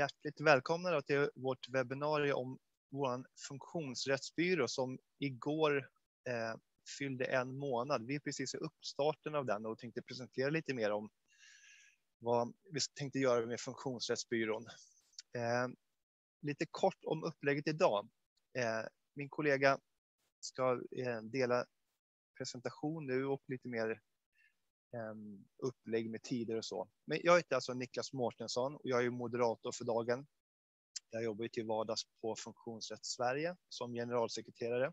Hjärtligt välkomna till vårt webbinarium om vår funktionsrättsbyrå som igår eh, fyllde en månad. Vi är precis i uppstarten av den och tänkte presentera lite mer om vad vi tänkte göra med funktionsrättsbyrån. Eh, lite kort om upplägget idag. Eh, min kollega ska eh, dela presentation nu och lite mer Ehm, upplägg med tider och så. Men jag heter alltså Niklas Mårtensson och jag är moderator för dagen. Jag jobbar till vardags på Funktionsrätt Sverige som generalsekreterare.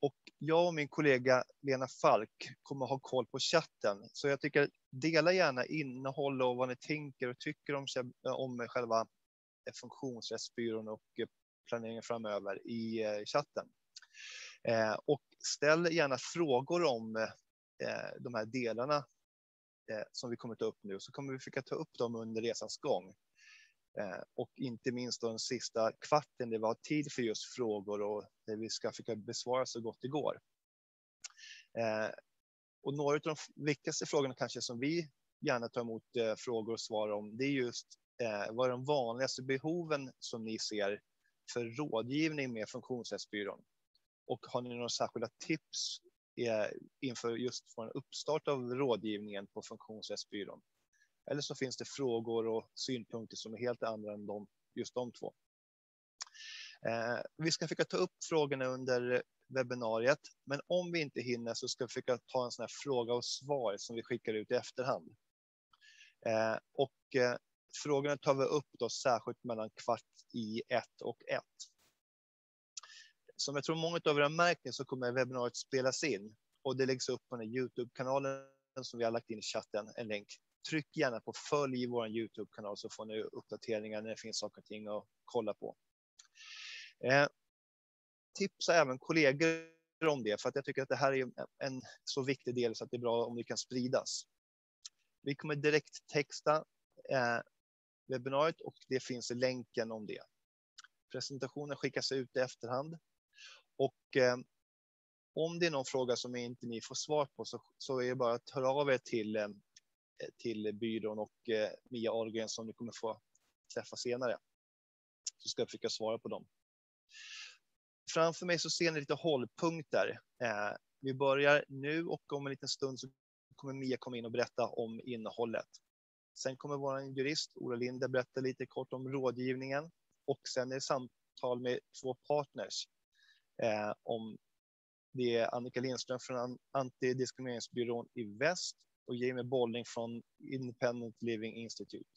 Och jag och min kollega Lena Falk kommer ha koll på chatten. Så jag tycker dela gärna innehåll och vad ni tänker och tycker om, eh, om själva eh, funktionsrättsbyrån och eh, planeringen framöver i chatten. Och ställ gärna frågor om Eh, de här delarna eh, som vi kommer ta upp nu, så kommer vi försöka ta upp dem under resans gång. Eh, och inte minst den sista kvarten där vi har tid för just frågor och där vi ska försöka besvara så gott det går. Eh, och några av de viktigaste frågorna kanske som vi gärna tar emot eh, frågor och svar om, det är just eh, vad är de vanligaste behoven som ni ser för rådgivning med Funktionsrättsbyrån? Och har ni några särskilda tips inför just från uppstart av rådgivningen på Funktionsrättsbyrån. Eller så finns det frågor och synpunkter som är helt andra än de, just de två. Eh, vi ska försöka ta upp frågorna under webbinariet, men om vi inte hinner så ska vi försöka ta en sån här fråga och svar som vi skickar ut i efterhand. Eh, och eh, frågorna tar vi upp då särskilt mellan kvart i ett och ett som jag tror många av er har märkt så kommer webbinariet spelas in och det läggs upp på den Youtube-kanalen som vi har lagt in i chatten, en länk. Tryck gärna på följ i vår Youtube-kanal så får ni uppdateringar när det finns saker och ting att kolla på. Eh, tipsa även kollegor om det, för att jag tycker att det här är en så viktig del så att det är bra om det kan spridas. Vi kommer direkt texta eh, webbinariet och det finns i länken om det. Presentationen skickas ut i efterhand och eh, om det är någon fråga som inte ni får svar på så, så är det bara att höra av er till, eh, till byrån och eh, Mia Ahlgren som ni kommer få träffa senare. Så ska jag försöka svara på dem. Framför mig så ser ni lite hållpunkter. Eh, vi börjar nu och om en liten stund så kommer Mia komma in och berätta om innehållet. Sen kommer vår jurist Ola Linde berätta lite kort om rådgivningen och sen är det samtal med två partners eh, om det är Annika Lindström från Antidiskrimineringsbyrån i väst och Jamie Bolling från Independent Living Institute.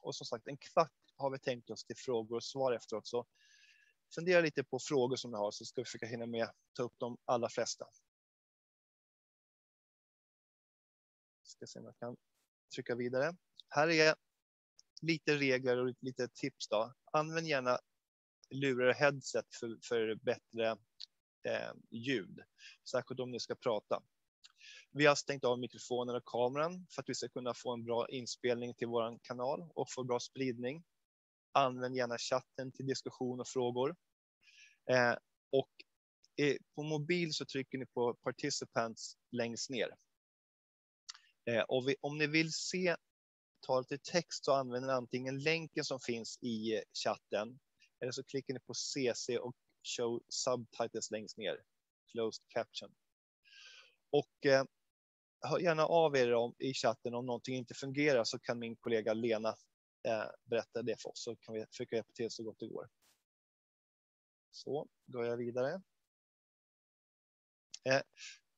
Och som sagt, en kvart har vi tänkt oss till frågor och svar efteråt. Så fundera lite på frågor som ni har så ska vi försöka hinna med ta upp de allra flesta. Ska se om jag kan trycka vidare. Här är lite regler och lite tips. Då. Använd gärna lurar och headset för, för bättre eh, ljud, särskilt om ni ska prata. Vi har stängt av mikrofonen och kameran för att vi ska kunna få en bra inspelning till vår kanal och få bra spridning. Använd gärna chatten till diskussion och frågor. Eh, och eh, på mobil så trycker ni på participants längst ner. Eh, och vi, om ni vill se talet i text så använder ni antingen länken som finns i chatten eller så klickar ni på CC och Show Subtitles längst ner, Closed Caption. Och eh, hör gärna av er om, i chatten om någonting inte fungerar så kan min kollega Lena eh, berätta det för oss så kan vi försöka hjälpa till så gott det går. Så går jag vidare. Eh,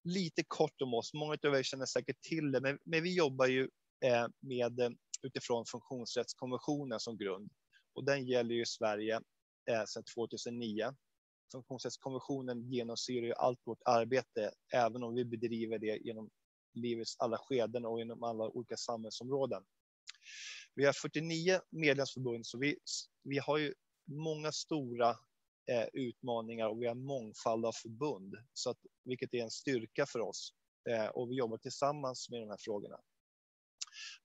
lite kort om oss. Många av er känner säkert till det, men, men vi jobbar ju eh, med eh, utifrån funktionsrättskonventionen som grund och den gäller ju i Sverige eh, sedan 2009. Funktionsrättskonventionen genomsyrar ju allt vårt arbete, även om vi bedriver det genom livets alla skeden och inom alla olika samhällsområden. Vi har 49 medlemsförbund, så vi, vi har ju många stora eh, utmaningar och vi har mångfald av förbund, så att, vilket är en styrka för oss. Eh, och vi jobbar tillsammans med de här frågorna.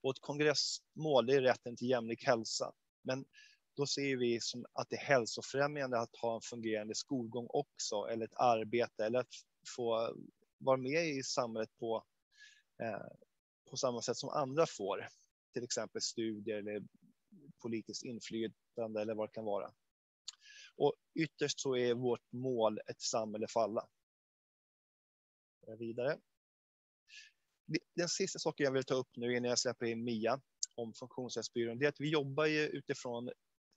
Vårt kongressmål är rätten till jämlik hälsa. Men då ser vi som att det är hälsofrämjande att ha en fungerande skolgång också, eller ett arbete, eller att få vara med i samhället på, eh, på samma sätt som andra får. Till exempel studier eller politiskt inflytande eller vad det kan vara. Och ytterst så är vårt mål ett samhälle för alla. Eh, vidare. Den sista saken jag vill ta upp nu innan jag släpper in Mia om Funktionsrättsbyrån, det är att vi jobbar ju utifrån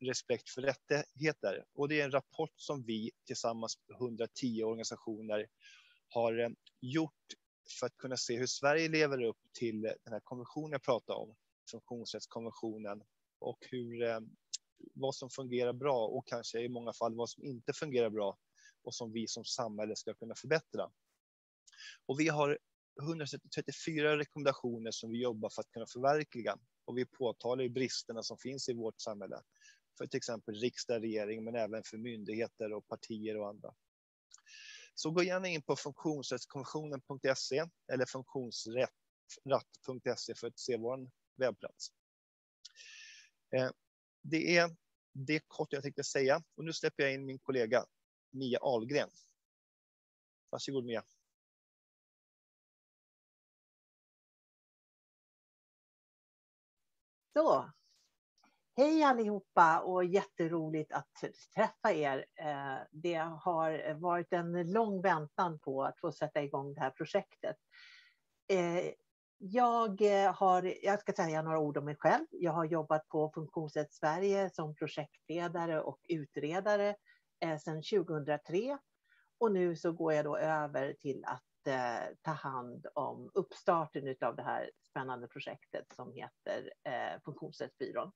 respekt för rättigheter. Och det är en rapport som vi tillsammans med 110 organisationer har eh, gjort för att kunna se hur Sverige lever upp till den här konventionen jag pratade om, funktionsrättskonventionen, och hur, eh, vad som fungerar bra och kanske i många fall vad som inte fungerar bra och som vi som samhälle ska kunna förbättra. Och vi har 134 rekommendationer som vi jobbar för att kunna förverkliga och vi påtalar bristerna som finns i vårt samhälle för till exempel riksdag, regering, men även för myndigheter och partier och andra. Så gå gärna in på funktionsrättskonventionen.se eller funktionsrätt.se för att se vår webbplats. Eh, det är det kort jag tänkte säga och nu släpper jag in min kollega Mia Ahlgren. Varsågod Mia. Så, Hej allihopa och jätteroligt att träffa er. Eh, det har varit en lång väntan på att få sätta igång det här projektet. Eh, jag, eh, har, jag ska säga några ord om mig själv. Jag har jobbat på Funktionsrätt Sverige som projektledare och utredare sedan 2003. Och nu så går jag då över till att ta hand om uppstarten av det här spännande projektet som heter Funktionsrättsbyrån.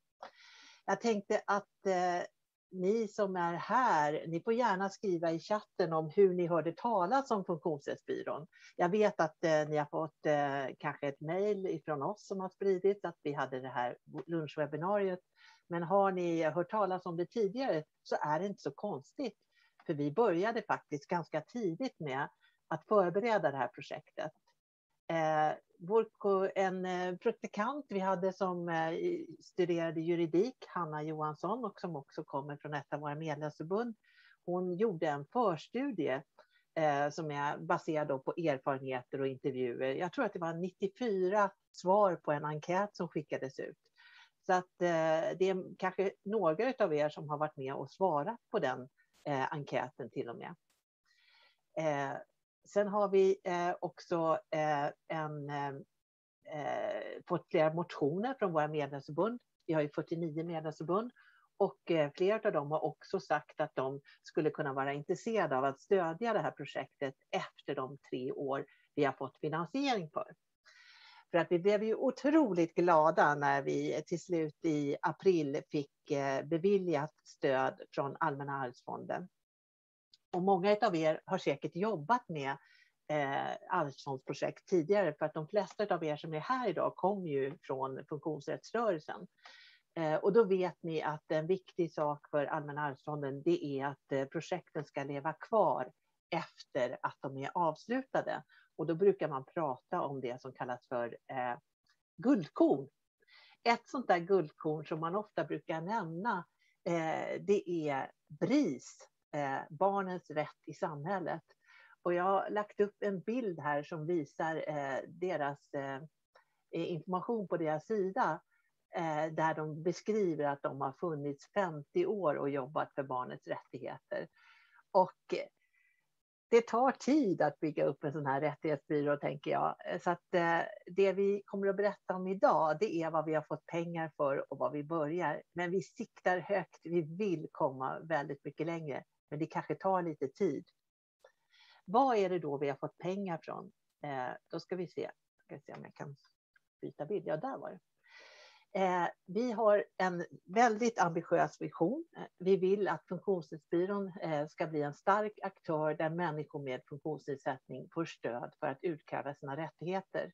Jag tänkte att eh, ni som är här, ni får gärna skriva i chatten om hur ni hörde talas om Funktionsrättsbyrån. Jag vet att eh, ni har fått eh, kanske ett mejl från oss som har spridits att vi hade det här lunchwebbinariet. Men har ni hört talas om det tidigare så är det inte så konstigt. För vi började faktiskt ganska tidigt med att förbereda det här projektet. Eh, vår, en eh, praktikant vi hade som eh, studerade juridik, Hanna Johansson, och som också kommer från ett av våra medlemsförbund. Hon gjorde en förstudie eh, som är baserad på erfarenheter och intervjuer. Jag tror att det var 94 svar på en enkät som skickades ut. Så att eh, det är kanske några av er som har varit med och svarat på den eh, enkäten till och med. Eh, Sen har vi eh, också eh, en, eh, fått flera motioner från våra medlemsförbund. Vi har ju 49 medlemsförbund och flera av dem har också sagt att de skulle kunna vara intresserade av att stödja det här projektet efter de tre år vi har fått finansiering för. För att vi blev ju otroligt glada när vi till slut i april fick beviljat stöd från Allmänna arvsfonden. Och många av er har säkert jobbat med eh, arvsfondsprojekt tidigare, för att de flesta av er som är här idag kommer ju från funktionsrättsrörelsen. Eh, och då vet ni att en viktig sak för Allmänna arvsfonden, det är att eh, projekten ska leva kvar efter att de är avslutade. Och då brukar man prata om det som kallas för eh, guldkorn. Ett sånt där guldkorn som man ofta brukar nämna, eh, det är BRIS, Eh, barnens rätt i samhället. Och jag har lagt upp en bild här som visar eh, deras eh, information på deras sida eh, där de beskriver att de har funnits 50 år och jobbat för barnets rättigheter. Och det tar tid att bygga upp en sån här rättighetsbyrå, tänker jag. Så att eh, det vi kommer att berätta om idag, det är vad vi har fått pengar för och vad vi börjar. Men vi siktar högt, vi vill komma väldigt mycket längre men det kanske tar lite tid. Vad är det då vi har fått pengar från? Eh, då ska vi se. Ska se om jag kan byta bild. Ja, där var det. Eh, vi har en väldigt ambitiös vision. Vi vill att Funktionsnedsättningsbyrån eh, ska bli en stark aktör där människor med funktionsnedsättning får stöd för att utkräva sina rättigheter.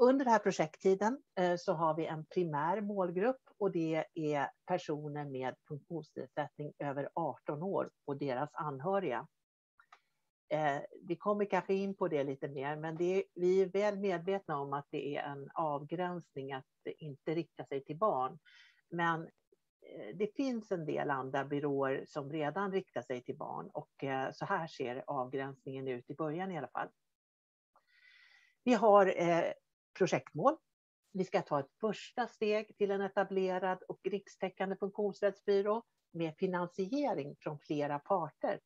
Under den här projekttiden eh, så har vi en primär målgrupp och det är personer med funktionsnedsättning över 18 år och deras anhöriga. Eh, vi kommer kanske in på det lite mer, men det, vi är väl medvetna om att det är en avgränsning att inte rikta sig till barn. Men eh, det finns en del andra byråer som redan riktar sig till barn och så här ser avgränsningen ut i början i alla fall. Vi har projektmål. Vi ska ta ett första steg till en etablerad och rikstäckande funktionsrättsbyrå med finansiering från flera parter.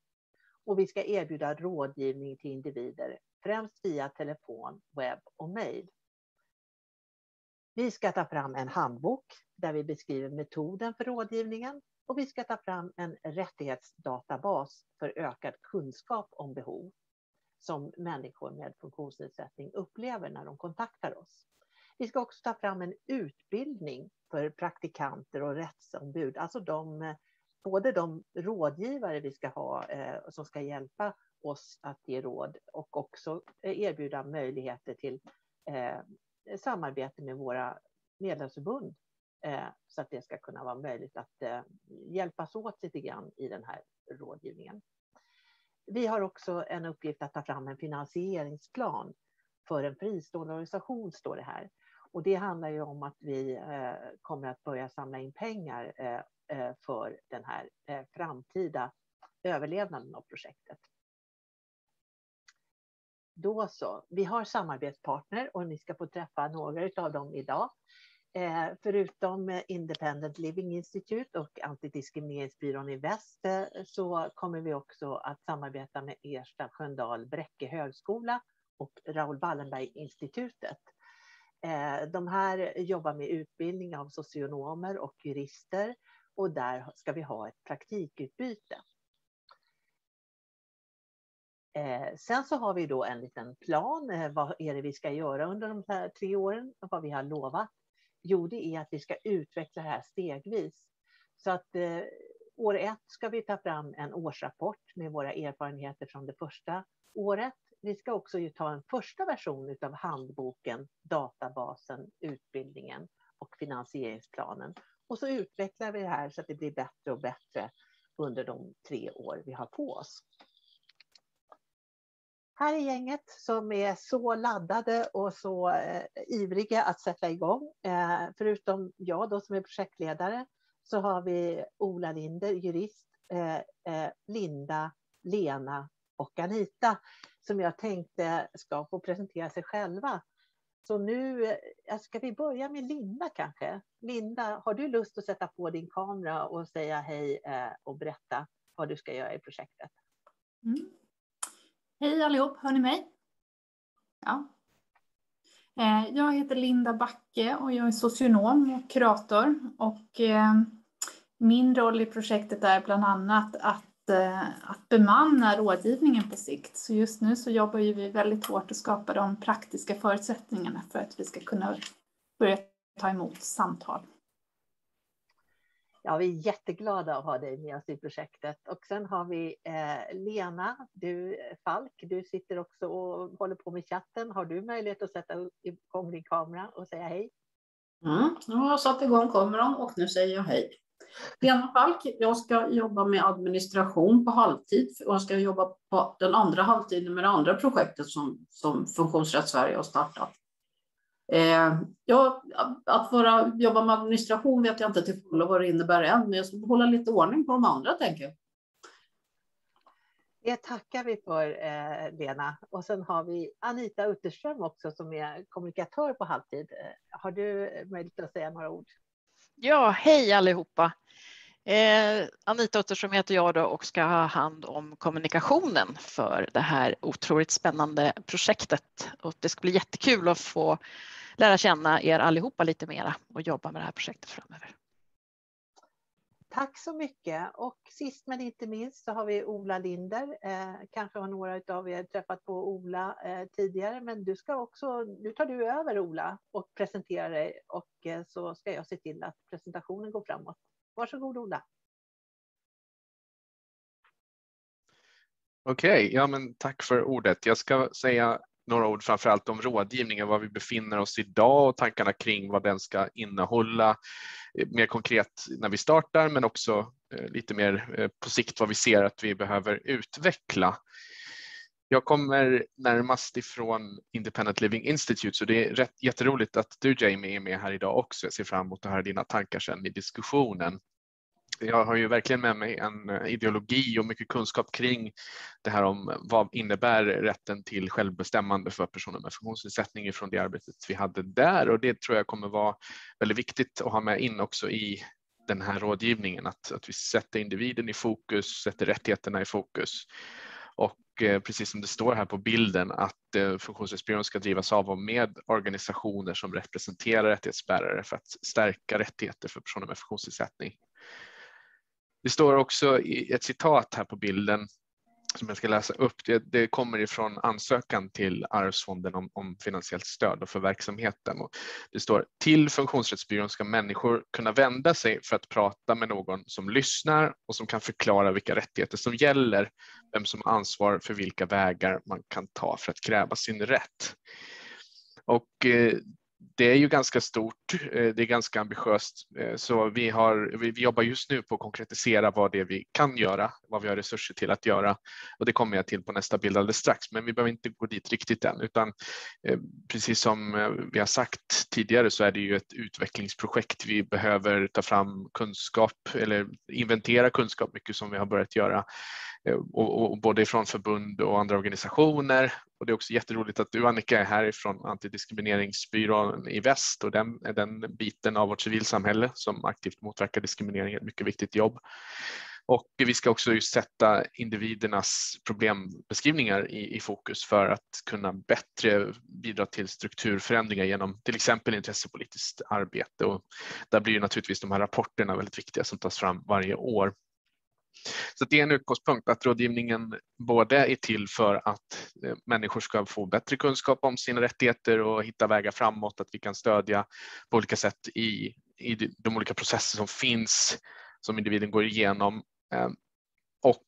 Och vi ska erbjuda rådgivning till individer, främst via telefon, webb och mejl. Vi ska ta fram en handbok där vi beskriver metoden för rådgivningen och vi ska ta fram en rättighetsdatabas för ökad kunskap om behov som människor med funktionsnedsättning upplever när de kontaktar oss. Vi ska också ta fram en utbildning för praktikanter och rättsombud, alltså de, både de rådgivare vi ska ha eh, som ska hjälpa oss att ge råd och också erbjuda möjligheter till eh, samarbete med våra medlemsförbund eh, så att det ska kunna vara möjligt att eh, hjälpas åt lite grann i den här rådgivningen. Vi har också en uppgift att ta fram en finansieringsplan för en fristående organisation, står det här. Och det handlar ju om att vi eh, kommer att börja samla in pengar eh, eh, för den här eh, framtida överlevnaden av projektet. Då så. Vi har samarbetspartner och ni ska få träffa några av dem idag. Eh, förutom Independent Living Institute och Antidiskrimineringsbyrån i Väst så kommer vi också att samarbeta med Ersta Sköndal Bräcke högskola och Raoul Wallenberg-institutet. Eh, de här jobbar med utbildning av socionomer och jurister och där ska vi ha ett praktikutbyte. Eh, sen så har vi då en liten plan. Vad är det vi ska göra under de här tre åren? Vad vi har lovat? Jo, det är att vi ska utveckla det här stegvis. Så att eh, år ett ska vi ta fram en årsrapport med våra erfarenheter från det första året. Vi ska också ju ta en första version av handboken, databasen, utbildningen och finansieringsplanen. Och så utvecklar vi det här så att det blir bättre och bättre under de tre år vi har på oss. Här är gänget som är så laddade och så eh, ivriga att sätta igång. Eh, förutom jag då som är projektledare så har vi Ola Linder, jurist, eh, eh Linda, Lena och Anita som jag tänkte ska få presentera sig själva. Så nu eh, ska vi börja med Linda kanske. Linda, har du lust att sätta på din kamera och säga hej eh, och berätta vad du ska göra i projektet? Hej allihop, hör ni mig? Ja. Eh, jag heter Linda Backe och jag är socionom och kurator. Och eh, min roll i projektet är bland annat att, eh, att bemanna rådgivningen på sikt. Så just nu så jobbar vi väldigt hårt att skapa de praktiska förutsättningarna för att vi ska kunna börja ta emot samtal. Ja, vi är jätteglada att ha dig med oss i projektet. Och sen har vi eh, Lena du, eh, Falk. Du sitter också och håller på med chatten. Har du möjlighet att sätta igång din kamera och säga hej? Mm, nu har jag satt igång kameran och nu säger jag hej. Lena Falk, jag ska jobba med administration på halvtid och jag ska jobba på den andra halvtiden med det andra projektet som, som Funktionsrätt Sverige har startat. Eh, ja, att vara, jobba med administration vet jag inte till fullo vad det innebär än, men jag ska hålla lite ordning på de andra tänker jag. Det tackar vi för, eh, Lena. Och sen har vi Anita Utterström också som är kommunikatör på halvtid. Eh, har du möjlighet att säga några ord? Ja, hej allihopa. Eh, Anita Utterström heter jag då och ska ha hand om kommunikationen för det här otroligt spännande projektet. Och det ska bli jättekul att få lära känna er allihopa lite mera och jobba med det här projektet framöver. Tack så mycket. Och sist men inte minst så har vi Ola Linder. Eh, kanske har några av er träffat på Ola eh, tidigare, men du ska också, nu tar du över Ola och presenterar dig och eh, så ska jag se till att presentationen går framåt. Varsågod Ola. Okej, okay, ja men tack för ordet. Jag ska säga några ord framför allt om rådgivningen, var vi befinner oss idag och tankarna kring vad den ska innehålla eh, mer konkret när vi startar men också eh, lite mer eh, på sikt vad vi ser att vi behöver utveckla. Jag kommer närmast ifrån Independent Living Institute så det är rätt, jätteroligt att du Jamie är med här idag också. Jag ser fram emot att höra dina tankar sen i diskussionen. Jag har ju verkligen med mig en eh, ideologi och mycket kunskap kring det här om vad innebär rätten till självbestämmande för personer med funktionsnedsättning från det arbetet vi hade där och det tror jag kommer vara väldigt viktigt att ha med in också i den här rådgivningen, att, att vi sätter individen i fokus, sätter rättigheterna i fokus och eh, precis som det står här på bilden att eh, funktionsrättsbyrån ska drivas av och med organisationer som representerar rättighetsbärare för att stärka rättigheter för personer med funktionsnedsättning. Det står också i ett citat här på bilden som jag ska läsa upp, det, det kommer ifrån ansökan till Arvsfonden om, om finansiellt stöd och för verksamheten. Och det står till Funktionsrättsbyrån ska människor kunna vända sig för att prata med någon som lyssnar och som kan förklara vilka rättigheter som gäller, vem som har ansvar för vilka vägar man kan ta för att kräva sin rätt. Och eh, det är ju ganska stort, eh, det är ganska ambitiöst, eh, så vi, har, vi, jobbar just nu på att konkretisera vad det är vi kan göra, vad vi har resurser till att göra och det kommer jag till på nästa bild alldeles strax, men vi behöver inte gå dit riktigt än, utan eh, precis som vi har sagt tidigare så är det ju ett utvecklingsprojekt. Vi behöver ta fram kunskap eller inventera kunskap mycket som vi har börjat göra Eh, och, och, både från förbund och andra organisationer. Och det är också jätteroligt att du Annika är härifrån Antidiskrimineringsbyrån i väst och den, den biten av vårt civilsamhälle som aktivt motverkar diskriminering är ett mycket viktigt jobb. Och vi ska också sätta individernas problembeskrivningar i, i, fokus för att kunna bättre bidra till strukturförändringar genom till exempel intressepolitiskt arbete. Och där blir naturligtvis de här rapporterna väldigt viktiga som tas fram varje år. Så det är en utgångspunkt att rådgivningen både är till för att eh, människor ska få bättre kunskap om sina rättigheter och hitta vägar framåt, att vi kan stödja på olika sätt i, i de olika processer som finns som individen går igenom. Eh, och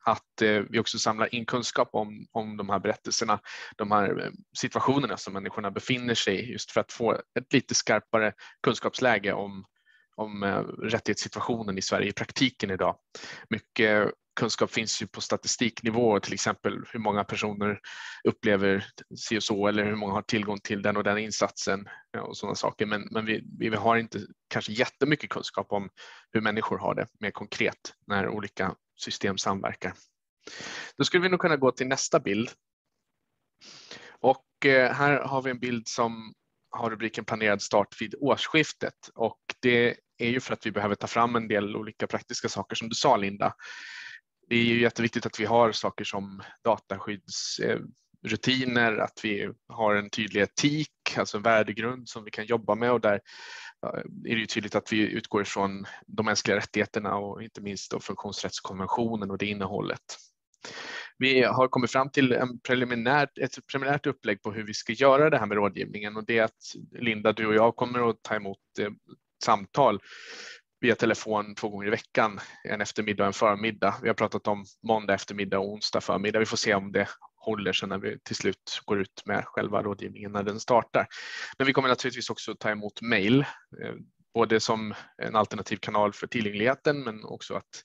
att eh, vi också samlar in kunskap om, om de här berättelserna, de här situationerna som människorna befinner sig i just för att få ett lite skarpare kunskapsläge om om eh, rättighetssituationen i Sverige i praktiken idag. Mycket kunskap finns ju på statistiknivå, till exempel hur många personer upplever si och så eller hur många har tillgång till den och den insatsen eh, och sådana saker. Men, men vi, vi har inte kanske jättemycket kunskap om hur människor har det mer konkret när olika system samverkar. Då skulle vi nog kunna gå till nästa bild. Och eh, här har vi en bild som har rubriken planerad start vid årsskiftet och det är ju för att vi behöver ta fram en del olika praktiska saker som du sa Linda. Det är ju jätteviktigt att vi har saker som dataskyddsrutiner, eh, att vi har en tydlig etik, alltså en värdegrund som vi kan jobba med och där är det ju tydligt att vi utgår ifrån de mänskliga rättigheterna och inte minst då funktionsrättskonventionen och det innehållet. Vi har kommit fram till en preliminärt, ett preliminärt upplägg på hur vi ska göra det här med rådgivningen och det är att Linda, du och jag kommer att ta emot eh, samtal via telefon två gånger i veckan, en eftermiddag och en förmiddag. Vi har pratat om måndag eftermiddag och onsdag förmiddag. Vi får se om det håller sig när vi till slut går ut med själva rådgivningen när den startar. Men vi kommer naturligtvis också ta emot mejl, eh, både som en alternativ kanal för tillgängligheten men också att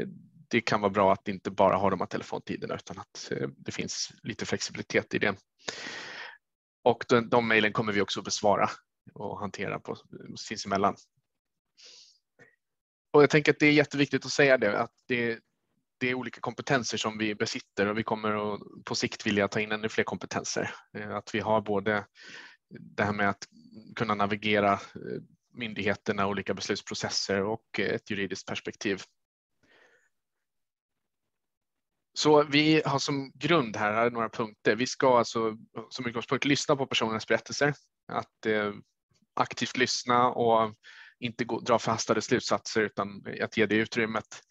eh, det kan vara bra att inte bara ha de här telefontiderna utan att eh, det finns lite flexibilitet i det. Och de, de mejlen kommer vi också besvara och hantera på sinsemellan. Och jag tänker att det är jätteviktigt att säga det, att det, det är olika kompetenser som vi besitter och vi kommer att på sikt vilja ta in ännu fler kompetenser. Eh, att vi har både det här med att kunna navigera eh, myndigheterna, olika beslutsprocesser och eh, ett juridiskt perspektiv. Så vi har som grund här, här några punkter. Vi ska alltså som utgångspunkt lyssna på personernas berättelser, att aktivt lyssna och inte gå, dra förhastade slutsatser utan att ge det utrymmet.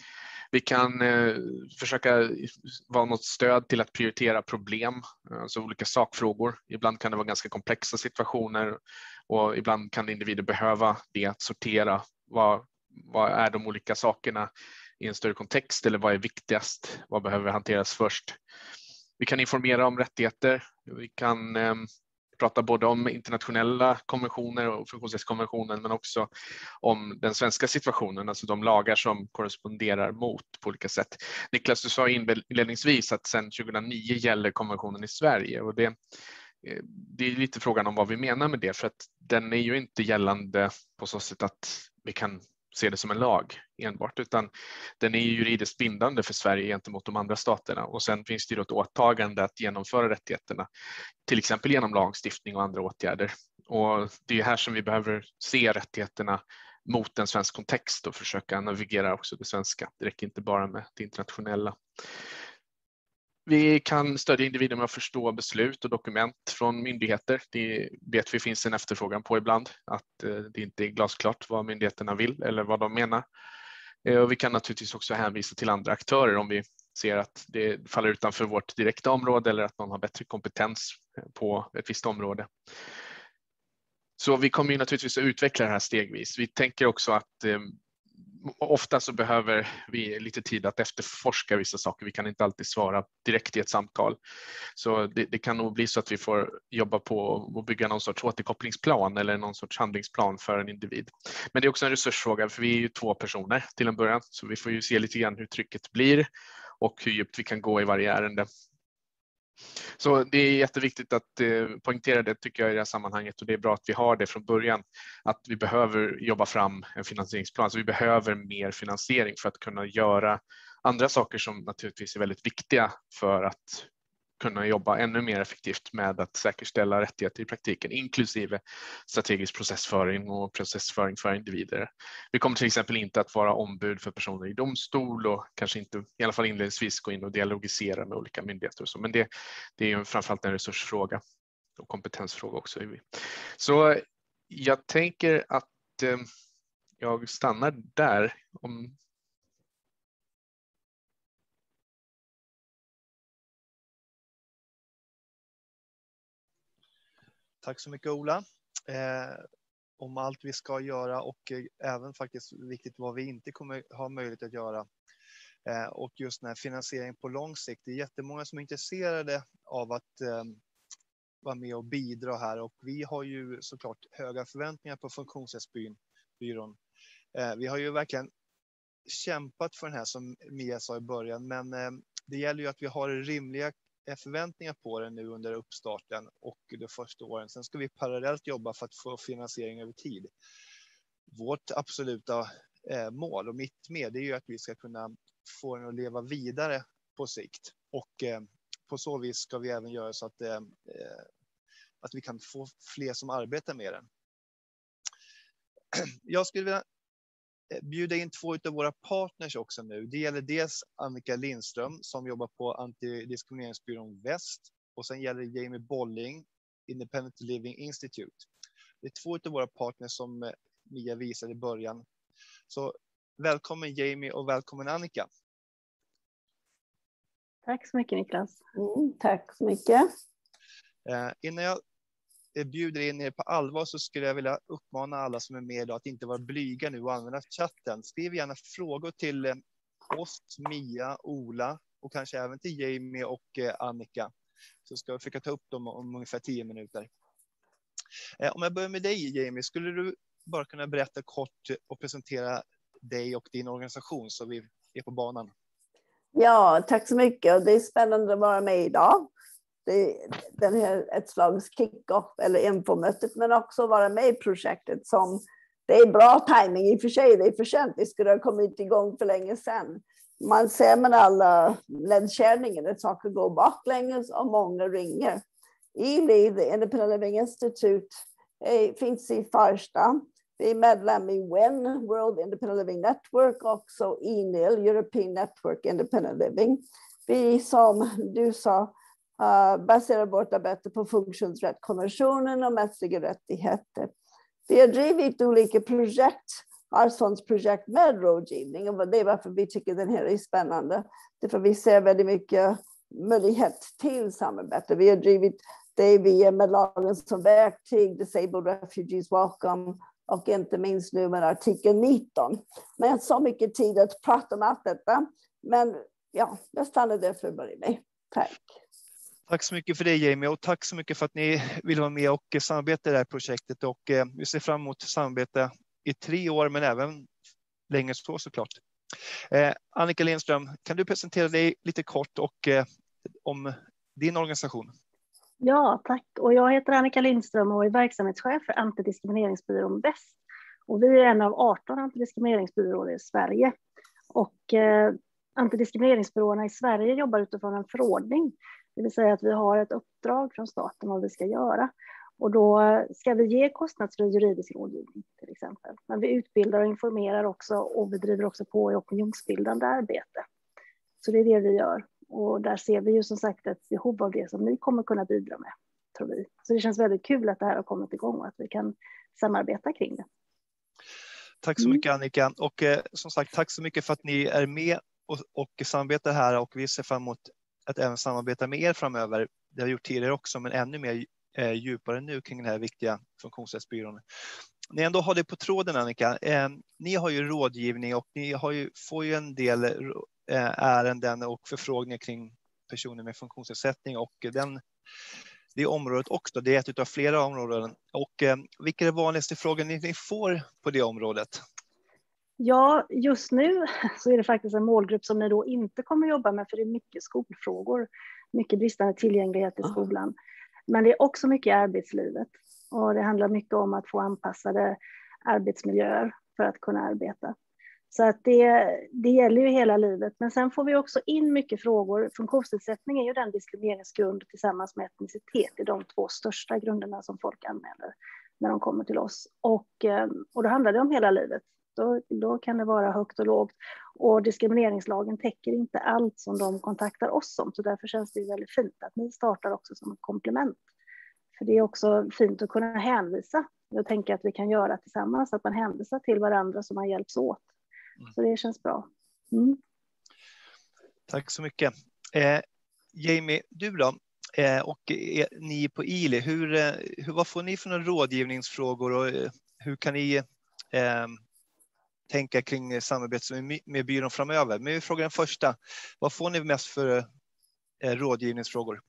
Vi kan eh, försöka vara något stöd till att prioritera problem, eh, alltså olika sakfrågor. Ibland kan det vara ganska komplexa situationer och ibland kan individer behöva det att sortera vad, vad är de olika sakerna i en större kontext eller vad är viktigast? Vad behöver hanteras först? Vi kan informera om rättigheter. Vi kan ehm, pratar både om internationella konventioner och funktionsrättskonventionen men också om den svenska situationen, alltså de lagar som korresponderar mot på olika sätt. Niklas, du sa inledningsvis att sedan 2009 gäller konventionen i Sverige och det, eh, det är lite frågan om vad vi menar med det för att den är ju inte gällande på så sätt att vi kan se det som en lag enbart, utan den är juridiskt bindande för Sverige gentemot de andra staterna och sen finns det ju ett åtagande att genomföra rättigheterna, till exempel genom lagstiftning och andra åtgärder. Och det är här som vi behöver se rättigheterna mot en svensk kontext och försöka navigera också det svenska. Det räcker inte bara med det internationella. Vi kan stödja individer med att förstå beslut och dokument från myndigheter. Det vet vi finns en efterfrågan på ibland, att eh, det inte är glasklart vad myndigheterna vill eller vad de menar. Eh, och vi kan naturligtvis också hänvisa till andra aktörer om vi ser att det faller utanför vårt direkta område eller att någon har bättre kompetens eh, på ett visst område. Så vi kommer ju naturligtvis att utveckla det här stegvis. Vi tänker också att ofta så behöver vi lite tid att efterforska vissa saker. Vi kan inte alltid svara direkt i ett samtal. Så det, det kan nog bli så att vi får jobba på att bygga någon sorts återkopplingsplan eller någon sorts handlingsplan för en individ. Men det är också en resursfråga för vi är ju två personer till en början så vi får ju se lite grann hur trycket blir och hur djupt vi kan gå i varje ärende. Så det är jätteviktigt att eh, poängtera det tycker jag i det här sammanhanget och det är bra att vi har det från början att vi behöver jobba fram en finansieringsplan. Så vi behöver mer finansiering för att kunna göra andra saker som naturligtvis är väldigt viktiga för att kunna jobba ännu mer effektivt med att säkerställa rättigheter i praktiken, inklusive strategisk processföring och processföring för individer. Vi kommer till exempel inte att vara ombud för personer i domstol och kanske inte, i alla fall inledningsvis, gå in och dialogisera med olika myndigheter och så, men det, det är ju framförallt en resursfråga och kompetensfråga också. Så jag tänker att eh, jag stannar där. Om Tack så mycket Ola. Eh, om allt vi ska göra och eh, även faktiskt viktigt vad vi inte kommer ha möjlighet att göra. Eh, och just den här finansieringen på lång sikt. Det är jättemånga som är intresserade av att eh, vara med och bidra här och vi har ju såklart höga förväntningar på Funktionsrättsbyrån. Eh, vi har ju verkligen kämpat för den här som Mia sa i början, men eh, det gäller ju att vi har rimliga förväntningar på den nu under uppstarten och de första åren. Sen ska vi parallellt jobba för att få finansiering över tid. Vårt absoluta eh, mål och mitt med det är ju att vi ska kunna få den att leva vidare på sikt och eh, på så vis ska vi även göra så att, eh, att vi kan få fler som arbetar med den. Jag skulle vilja bjuda in två av våra partners också nu. Det gäller dels Annika Lindström som jobbar på Antidiskrimineringsbyrån Väst och sen gäller det Jamie Bolling, Independent Living Institute. Det är två av våra partners som eh, Mia visade i början. Så välkommen Jamie och välkommen Annika. Tack så mycket Niklas. Mm, tack så mycket. Eh, innan jag Eh, bjuder in er på allvar så skulle jag vilja uppmana alla som är med idag att inte vara blyga nu och använda chatten. Skriv gärna frågor till eh, oss, Mia, Ola och kanske även till Jamie och eh, Annika. Så ska jag försöka ta upp dem om ungefär tio minuter. Om jag börjar med dig Jamie, skulle du bara kunna berätta kort och presentera dig och din organisation så vi är på banan? Ja, tack så mycket. Det är spännande att vara med idag det, den här, ett slags kick-off eller infomötet, men också vara med i projektet som det är bra timing i och för sig, det är för sent, det skulle ha kommit igång för länge sedan. Man ser med alla nedskärningar att saker går baklänges och många ringer. ILI, The Independent Living Institute, är, finns i Farsta. Vi är medlem i WIN, World Independent Living Network, också ENIL, European Network Independent Living. Vi som du sa uh, baserar vårt arbete på funktionsrättskonventionen och mänskliga rättigheter. Vi har drivit olika projekt, arvsfondsprojekt med rådgivning och det är varför vi tycker den här är spännande. Vi ser väldigt mycket möjlighet till samarbete. Vi har drivit det via med lagen som verktyg, Disabled Refugees Welcome och inte minst nu med artikel 19. Men så mycket tid att prata om allt detta. Men ja, jag stannar där för att börja med. Tack. Tack så mycket för det Jamie och tack så mycket för att ni vill vara med och samarbeta i det här projektet och eh, vi ser fram emot samarbete i tre år men även längre så såklart. Eh, Annika Lindström, kan du presentera dig lite kort och eh, om din organisation? Ja, tack. Och jag heter Annika Lindström och är verksamhetschef för Antidiskrimineringsbyrån Väst. Och vi är en av 18 antidiskrimineringsbyråer i Sverige. Och eh, antidiskrimineringsbyråerna i Sverige jobbar utifrån en förordning. Det vill säga att vi har ett uppdrag från staten vad vi ska göra. Och då ska vi ge kostnadsfri juridisk rådgivning till exempel. Men vi utbildar och informerar också och vi driver också på i opinionsbildande arbete. Så det är det vi gör. Och där ser vi ju som sagt ett behov av det som ni kommer kunna bidra med, tror vi. Så det känns väldigt kul att det här har kommit igång och att vi kan samarbeta kring det. Tack så mm. mycket Annika och eh, som sagt tack så mycket för att ni är med och, och samarbetar här och vi ser fram emot att även samarbeta med er framöver. Det har gjort tidigare också, men ännu mer eh, djupare nu kring den här viktiga funktionsrättsbyrån. Ni ändå har det på tråden Annika, eh, ni har ju rådgivning och ni har ju, får ju en del eh, ärenden och förfrågningar kring personer med funktionsnedsättning och den, det området också. Det är ett av flera områden. Och eh, vilka är de vanligaste frågorna ni får på det området? Ja, just nu så är det faktiskt en målgrupp som ni då inte kommer jobba med, för det är mycket skolfrågor, mycket bristande tillgänglighet i skolan. Men det är också mycket i arbetslivet och det handlar mycket om att få anpassade arbetsmiljöer för att kunna arbeta. Så att det, det gäller ju hela livet. Men sen får vi också in mycket frågor. Funktionsnedsättning är ju den diskrimineringsgrund tillsammans med etnicitet är de två största grunderna som folk anmäler när de kommer till oss. Och, eh, och då handlar det om hela livet. Då, då kan det vara högt och lågt. Och diskrimineringslagen täcker inte allt som de kontaktar oss om. Så därför känns det väldigt fint att ni startar också som ett komplement. För det är också fint att kunna hänvisa. Jag tänker att vi kan göra tillsammans, att man hänvisar till varandra så man hjälps åt. Mm. Så det känns bra. Mm. Tack så mycket. Eh, Jamie, du då? Eh, och eh, ni på ILI, hur, eh, hur, vad får ni för några rådgivningsfrågor och eh, hur kan ni tänka kring samarbete med, med byrån framöver? Men vi frågar den första. Vad får ni mest för eh, rådgivningsfrågor?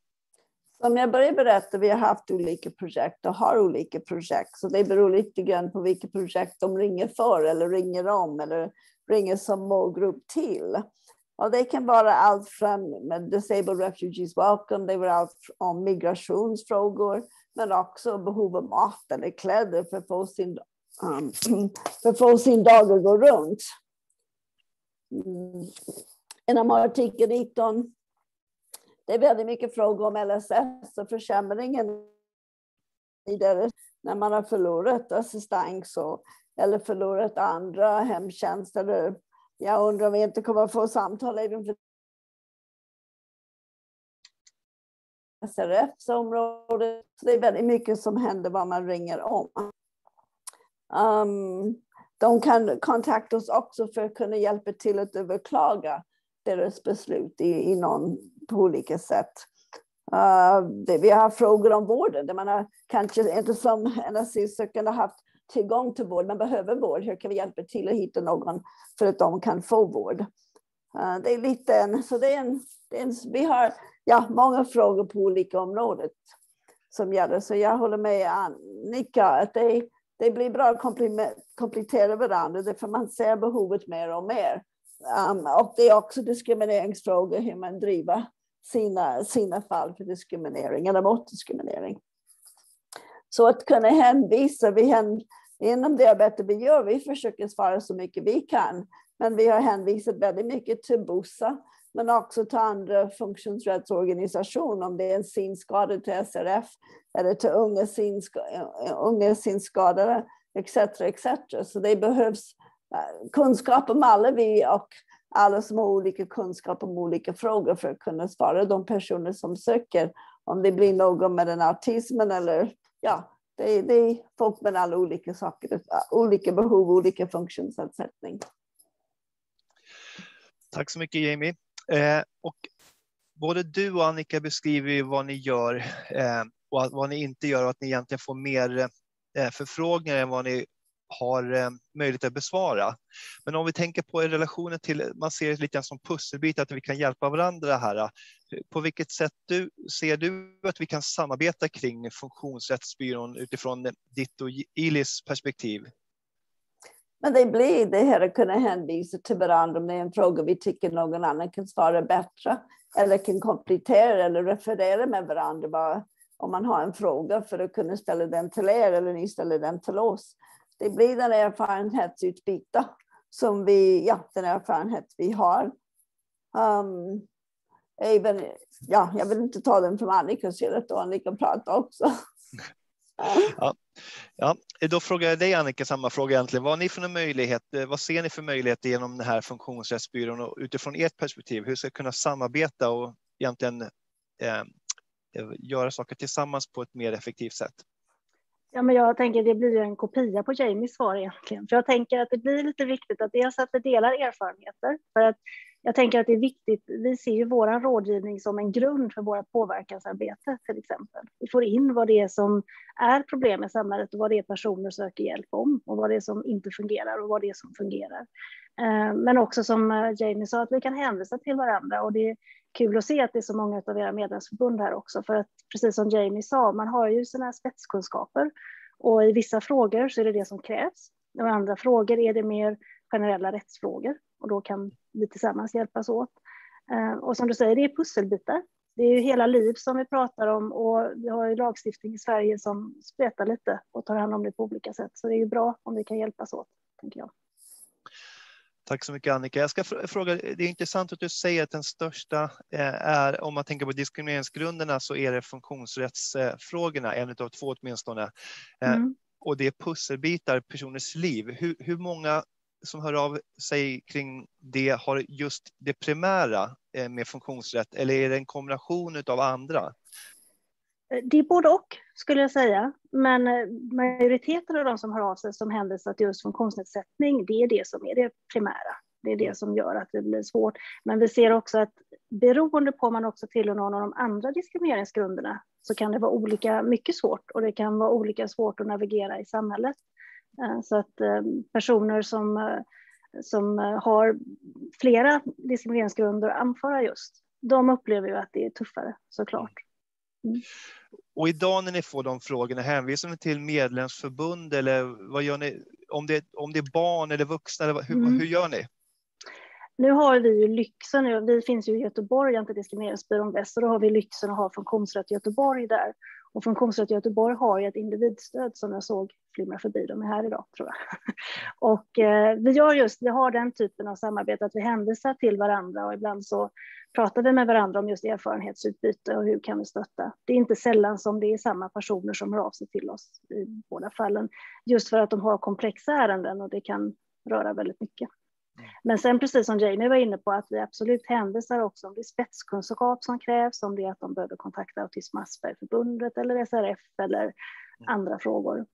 Som jag började berätta, vi har haft olika projekt och har olika projekt, så det beror lite grann på vilka projekt de ringer för eller ringer om eller ringer som målgrupp till. Och det kan vara allt från med Disabled Refugees Welcome, det var allt om migrationsfrågor, men också behov av mat eller kläder för att få sin, um, för att få sin dag att gå runt. Mm. Inom artikel 19 det är väldigt mycket frågor om LSS och försämringen när man har förlorat assistans och, eller förlorat andra hemtjänster. Jag undrar om vi inte kommer att få samtal även för SRFs område. Så det är väldigt mycket som händer vad man ringer om. Um, de kan kontakta oss också för att kunna hjälpa till att överklaga deras beslut i, i någon på olika sätt. Uh, det, vi har frågor om vården där man har kanske inte som en asylsökande haft tillgång till vård, men behöver vård. Hur kan vi hjälpa till att hitta någon för att de kan få vård? Uh, det är lite en, så det är en, det är en, vi har ja, många frågor på olika områden som gäller. Så jag håller med Annika att det, det blir bra att komplettera varandra, därför man ser behovet mer och mer. Um, och det är också diskrimineringsfrågor, hur man driver sina, sina fall för diskriminering eller mot diskriminering. Så att kunna hänvisa, vi hän, inom det arbete vi gör, vi försöker svara så mycket vi kan, men vi har hänvisat väldigt mycket till BOSA, men också till andra funktionsrättsorganisationer, om det är en synskadad till SRF eller till unga, synska, unga synskadade, etc. etc. Så det behövs eh, kunskap om alla vi och alla som har olika kunskap om olika frågor för att kunna svara de personer som söker. Om det blir någon med en autism eller ja, det det är folk med alla olika saker, olika behov, olika funktionsnedsättning. Tack så mycket Jamie. Eh, och både du och Annika beskriver vad ni gör eh, och vad ni inte gör och att ni egentligen får mer eh, förfrågningar än vad ni har eh, möjlighet att besvara. Men om vi tänker på i relationen till, man ser det lite grann som pusselbitar, att vi kan hjälpa varandra här. På vilket sätt du, ser du att vi kan samarbeta kring funktionsrättsbyrån utifrån ditt och Ilis perspektiv? Men det blir det här att kunna hänvisa till varandra om det är en fråga vi tycker någon annan kan svara bättre eller kan komplettera eller referera med varandra bara, om man har en fråga för att kunna ställa den till er eller ni ställer den till oss. det blir den erfarenhetsutbyte som vi, ja, den erfarenhet vi har. Um, även, ja, jag vill inte ta den från Annika, så jag låter Annika prata också. Ja. ja, då frågar jag dig Annika samma fråga egentligen. Vad, ni för möjlighet, eh, vad ser ni för möjligheter genom den här funktionsrättsbyrån och utifrån ert perspektiv? Hur ska vi kunna samarbeta och egentligen eh, eh, göra saker tillsammans på ett mer effektivt sätt? Ja, men jag tänker det blir en kopia på Jamies svar egentligen. För jag tänker att det blir lite viktigt att dels att vi delar erfarenheter. För att jag tänker att det är viktigt. Vi ser ju vår rådgivning som en grund för vårt påverkansarbete till exempel. Vi får in vad det är som är problem i samhället och vad det är personer söker hjälp om och vad det är som inte fungerar och vad det är som fungerar. Eh, men också som eh, Jamie sa att vi kan hänvisa till varandra och det är kul att se att det är så många av era medlemsförbund här också för att precis som Jamie sa, man har ju sina spetskunskaper och i vissa frågor så är det det som krävs. I andra frågor är det mer generella rättsfrågor och då kan vi tillsammans hjälpas åt. Eh, och som du säger, det är pusselbitar. Det är ju hela liv som vi pratar om och vi har ju lagstiftning i Sverige som spretar lite och tar hand om det på olika sätt. Så det är ju bra om vi kan hjälpas åt, tänker jag. Tack så mycket Annika. Jag ska fråga, det är intressant att du säger att den största eh, är, om man tänker på diskrimineringsgrunderna, så är det funktionsrättsfrågorna, en av två åtminstone. Eh, mm. Och det är pusselbitar personers liv. Hur, hur många som hör av sig kring det har just det primära eh, med funktionsrätt eller är det en kombination av andra? Eh, det är både och skulle jag säga. Men eh, majoriteten av de som hör av sig som hänvisar till just funktionsnedsättning, det är det som är det primära. Det är det som gör att det blir svårt. Men vi ser också att beroende på om man också tillhör någon av de andra diskrimineringsgrunderna så kan det vara olika mycket svårt och det kan vara olika svårt att navigera i samhället. Eh, så att eh, personer som, som har flera diskrimineringsgrunder att anföra just, de upplever ju att det är tuffare såklart. Mm. Och idag när ni får de frågorna, hänvisar ni till medlemsförbund eller vad gör ni? Om det, om det är barn eller vuxna, eller hur, mm. hur gör ni? Nu har vi ju lyxen, vi finns ju i Göteborg, Antidiskrimineringsbyrån Väst, och då har vi lyxen att ha Funktionsrätt Göteborg där. Och Funktionsrätt Göteborg har ju ett individstöd som jag såg flimra förbi, de är här idag tror jag. Och eh, vi gör just, vi har den typen av samarbete att vi hänvisar till varandra och ibland så pratar vi med varandra om just erfarenhetsutbyte och hur kan vi stötta. Det är inte sällan som det är samma personer som hör av sig till oss i båda fallen, just för att de har komplexa ärenden och det kan röra väldigt mycket. Mm. Men sen precis som Jamie var inne på att vi absolut hänvisar också om det är spetskunskap som krävs, om det är att de behöver kontakta Autism Aspergerförbundet eller SRF eller mm. andra frågor.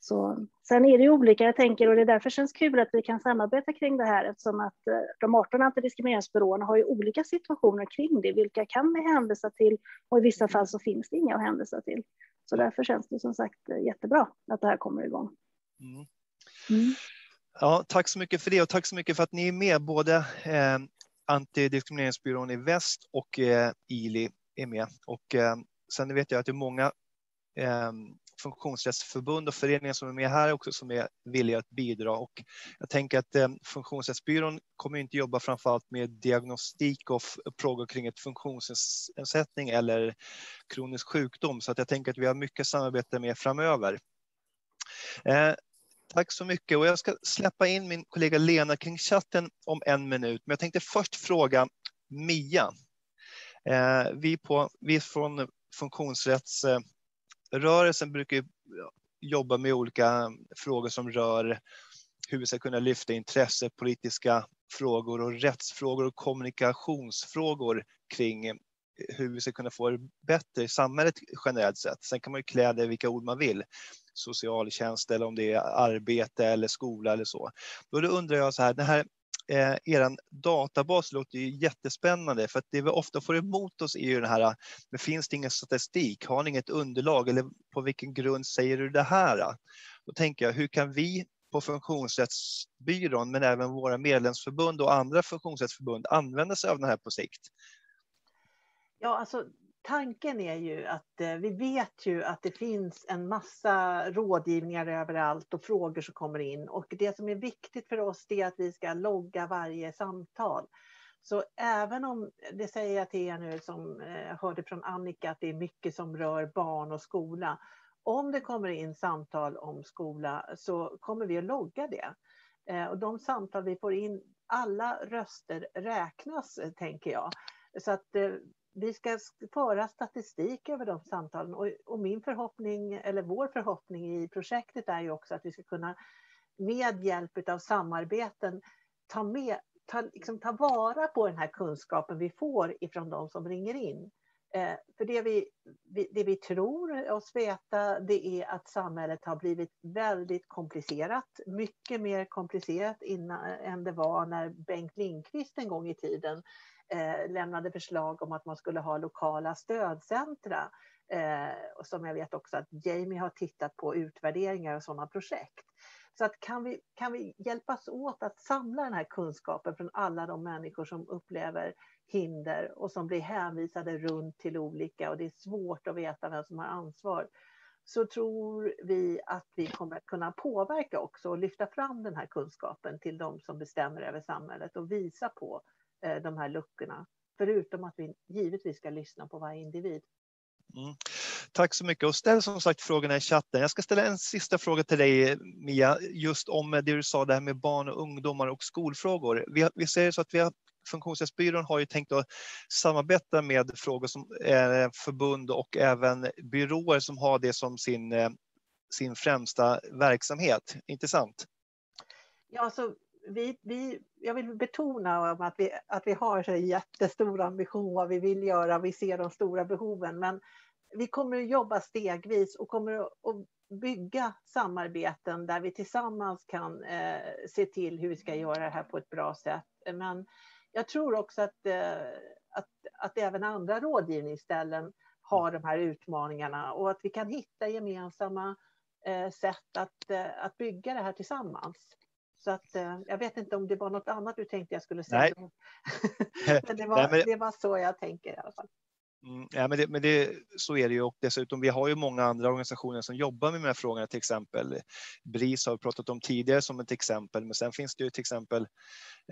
Så, sen är det ju olika, jag tänker, och det är därför känns kul att vi kan samarbeta kring det här eftersom att eh, de 18 antidiskrimineringsbyråerna har ju olika situationer kring det. Vilka kan vi hänvisa till och i vissa fall så finns det inga att hänvisa till. Så därför känns det som sagt eh, jättebra att det här kommer igång. Mm. Mm. Ja, tack så mycket för det och tack så mycket för att ni är med. Både eh, Antidiskrimineringsbyrån i väst och eh, ILI är med. Och eh, sen vet jag att det är många eh, funktionsrättsförbund och föreningar som är med här också som är villiga att bidra. Och jag tänker att eh, Funktionsrättsbyrån kommer inte jobba framförallt med diagnostik och frågor kring ett funktionsnedsättning eller kronisk sjukdom. Så att jag tänker att vi har mycket samarbete med framöver. Eh, Tack så mycket och jag ska släppa in min kollega Lena kring chatten om en minut. Men jag tänkte först fråga Mia. Eh, vi, på, vi från funktionsrättsrörelsen brukar jobba med olika frågor som rör hur vi ska kunna lyfta intresse, politiska frågor och rättsfrågor och kommunikationsfrågor kring hur vi ska kunna få det bättre i samhället generellt sett. Sen kan man ju klä det i vilka ord man vill socialtjänst eller om det är arbete eller skola eller så. Då undrar jag så här, den här eh, er databas låter ju jättespännande för att det vi ofta får emot oss är ju det här, men finns det ingen statistik? Har ni inget underlag eller på vilken grund säger du det här? Då tänker jag, hur kan vi på Funktionsrättsbyrån, men även våra medlemsförbund och andra funktionsrättsförbund använda sig av den här på sikt? Ja, alltså tanken är ju att eh, vi vet ju att det finns en massa rådgivningar överallt och frågor som kommer in. Och det som är viktigt för oss är att vi ska logga varje samtal. Så även om, det säger jag till er nu som eh, hörde från Annika, att det är mycket som rör barn och skola. om det kommer in samtal om skola så kommer vi att logga det. Eh, och de samtal vi får in, alla röster räknas, eh, tänker jag. Så att eh, vi ska föra statistik över de samtalen och, och, min förhoppning, eller vår förhoppning i projektet är ju också att vi ska kunna med hjälp av samarbeten ta, med, ta, liksom, ta vara på den här kunskapen vi får ifrån de som ringer in. Eh, för det vi, det vi tror oss veta det är att samhället har blivit väldigt komplicerat. Mycket mer komplicerat innan, än det var när Bengt Lindqvist en gång i tiden eh, lämnade förslag om att man skulle ha lokala stödcentra. Eh, som jag vet också att Jamie har tittat på utvärderingar av sådana projekt. Så att kan, vi, kan vi hjälpas åt att samla den här kunskapen från alla de människor som upplever hinder och som blir hänvisade runt till olika och det är svårt att veta vem som har ansvar så tror vi att vi kommer att kunna påverka också och lyfta fram den här kunskapen till de som bestämmer över samhället och visa på eh, de här luckorna. Förutom att vi givetvis ska lyssna på varje individ. Mm. Tack så mycket och ställ som sagt frågorna i chatten. Jag ska ställa en sista fråga till dig Mia, just om det du sa där med barn och ungdomar och skolfrågor. Vi, vi säger så att vi har Funktionsrättsbyrån har ju tänkt att samarbeta med frågor som eh, förbund och även byråer som har det som sin, eh, sin främsta verksamhet. Inte sant? Ja, alltså, vi, vi, jag vill betona att vi, att vi har så jättestor ambition vad vi vill göra. Vi ser de stora behoven, men vi kommer att jobba stegvis och kommer att bygga samarbeten där vi tillsammans kan eh, se till hur vi ska göra det här på ett bra sätt. Men jag tror också att, eh, att, att även andra rådgivningsställen har de här utmaningarna och att vi kan hitta gemensamma eh, sätt att, eh, att bygga det här tillsammans. Så att, jag vet inte om det var något annat du tänkte jag skulle säga. Nej. men det var, Nej, men... det var så jag tänker i alla fall. Mm, ja, men det, men det, så är det ju och dessutom vi har ju många andra organisationer som jobbar med de här frågorna, till exempel BRIS har vi pratat om tidigare som ett exempel, men sen finns det ju till exempel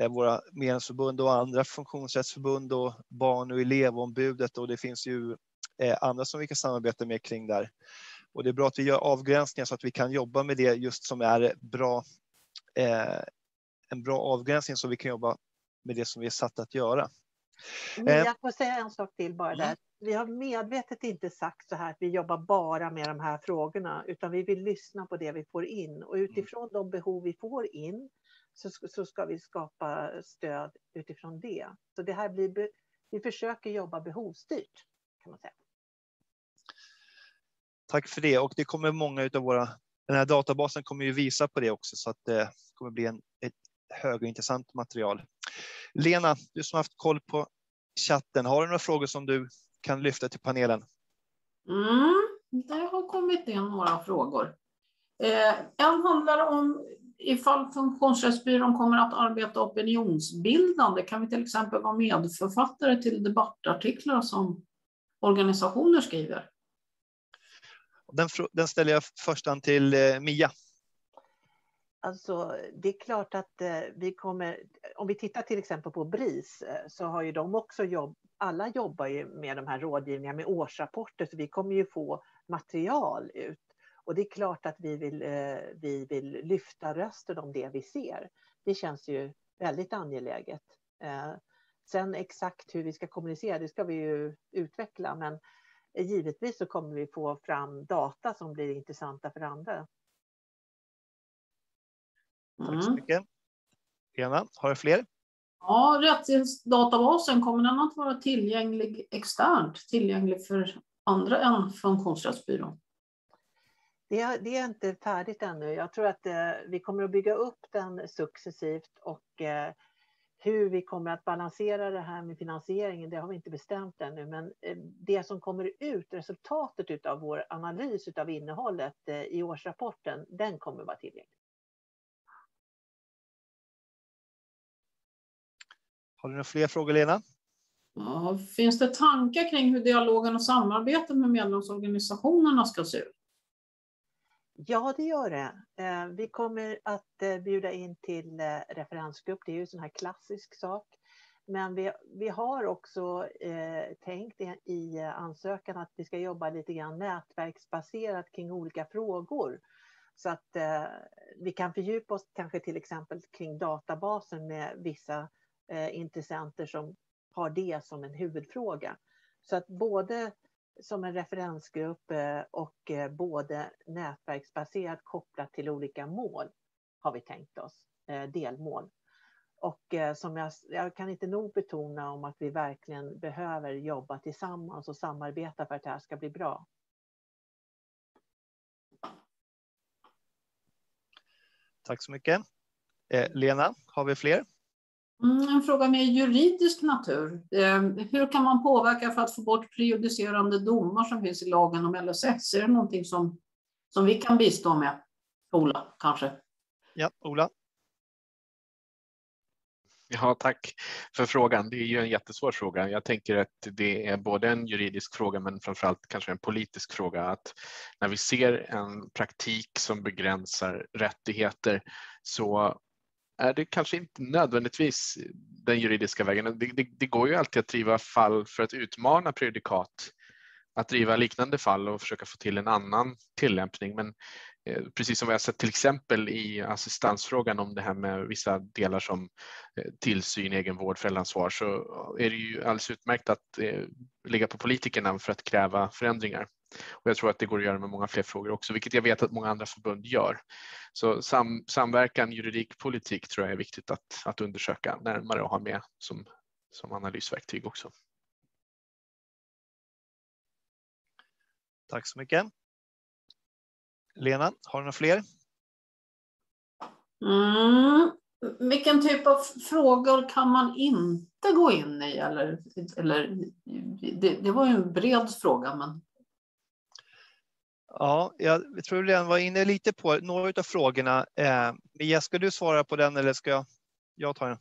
eh, våra medlemsförbund och andra funktionsrättsförbund och barn och elevombudet och det finns ju eh, andra som vi kan samarbeta med kring där. Och det är bra att vi gör avgränsningar så att vi kan jobba med det just som är bra, eh, en bra avgränsning så vi kan jobba med det som vi är satta att göra. Eh, jag får säga en sak till bara där. Mm. Vi har medvetet inte sagt så här att vi jobbar bara med de här frågorna, utan vi vill lyssna på det vi får in och mm. utifrån de behov vi får in så, så ska vi skapa stöd utifrån det. Så det här blir, vi försöker jobba behovsstyrt kan man säga. Tack för det och det kommer många av våra, den här databasen kommer ju visa på det också så att det kommer bli en, ett högintressant material. Lena, du som har haft koll på chatten, har du några frågor som du kan lyfta till panelen? Mm, det har kommit in några frågor. Eh, en handlar om ifall Funktionsrättsbyrån kommer att arbeta opinionsbildande. Kan vi till exempel vara medförfattare till debattartiklar som organisationer skriver? Den, den ställer jag först an till eh, Mia. Alltså, det är klart att eh, vi kommer, om vi tittar till exempel på BRIS, eh, så har ju de också jobb, alla jobbar ju med de här rådgivningarna med årsrapporter, så vi kommer ju få material ut. Och det är klart att vi vill, eh, vi vill lyfta rösten om det vi ser. Det känns ju väldigt angeläget. Eh, sen exakt hur vi ska kommunicera, det ska vi ju utveckla, men givetvis så kommer vi få fram data som blir intressanta för andra. Tack så mm. mycket. Lena, har du fler? Ja, rättighetsdatabasen, kommer den att vara tillgänglig externt, tillgänglig för andra än Funktionsrättsbyrån? Det är, det är inte färdigt ännu. Jag tror att eh, vi kommer att bygga upp den successivt och eh, hur vi kommer att balansera det här med finansieringen, det har vi inte bestämt ännu. Men eh, det som kommer ut, resultatet av vår analys av innehållet eh, i årsrapporten, den kommer att vara tillgänglig. Har du några fler frågor, Lena? Ja, finns det tankar kring hur dialogen och samarbetet med medlemsorganisationerna ska se ut? Ja, det gör det. Eh, vi kommer att eh, bjuda in till eh, referensgrupp. Det är ju en sån här klassisk sak. Men vi, vi har också eh, tänkt i, i ansökan att vi ska jobba lite grann nätverksbaserat kring olika frågor. Så att eh, vi kan fördjupa oss kanske till exempel kring databasen med vissa eh, intressenter som har det som en huvudfråga. Så att både som en referensgrupp eh, och eh, både nätverksbaserat kopplat till olika mål har vi tänkt oss, eh, delmål. Och som jag, jag kan inte nog betona om att vi verkligen behöver jobba tillsammans och samarbeta för att det här ska bli bra. Tack så mycket. Eh, Lena, har vi fler? Mm, en fråga med juridisk natur. Eh, hur kan man påverka för att få bort prejudicerande domar som finns i lagen om LSS? Är det någonting som, som vi kan bistå med? Ola, kanske? Ja, Ola. Ja, tack för frågan. Det är ju en jättesvår fråga. Jag tänker att det är både en juridisk fråga men framförallt kanske en politisk fråga. Att när vi ser en praktik som begränsar rättigheter så är det kanske inte nödvändigtvis den juridiska vägen. Det, det, det, går ju alltid att driva fall för att utmana prejudikat, att driva liknande fall och försöka få till en annan tillämpning. Men eh, precis som vi har sett till exempel i assistansfrågan om det här med vissa delar som eh, tillsyn, egenvård, föräldraansvar så är det ju alldeles utmärkt att eh, ligga på politikerna för att kräva förändringar. Och jag tror att det går att göra med många fler frågor också, vilket jag vet att många andra förbund gör. Så sam, samverkan, juridik, politik tror jag är viktigt att, att undersöka närmare och ha med som, som analysverktyg också. Tack så mycket. Lena, har du några fler? Mm. Vilken typ av frågor kan man inte gå in i? Eller, eller, det, det var ju en bred fråga, men Ja, jag tror redan var inne lite på några av frågorna. Eh, Mia, ska du svara på den eller ska jag, jag ta den?